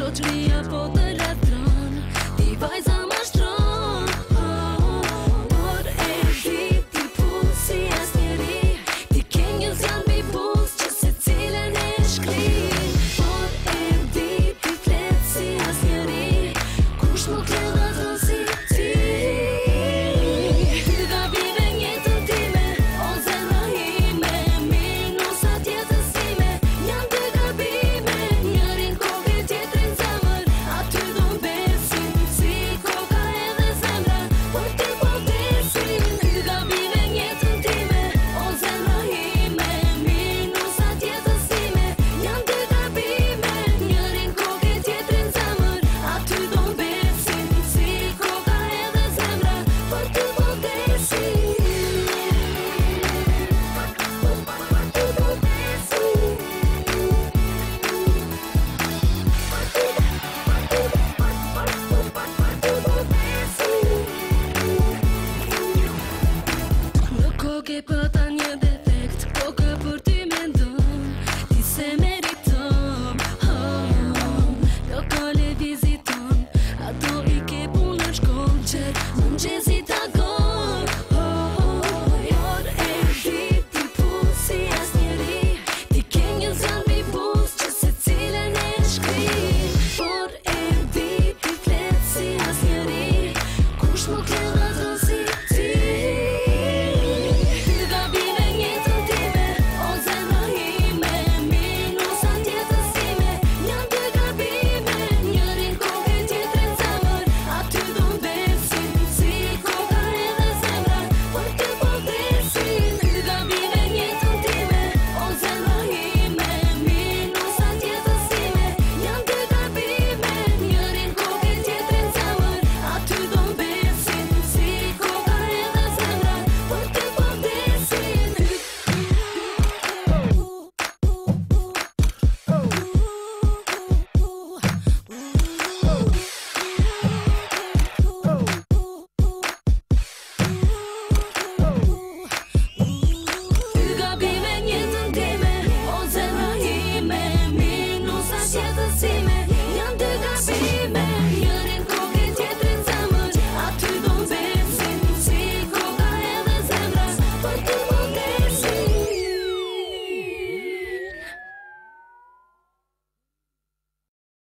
Chaud, tu smoking.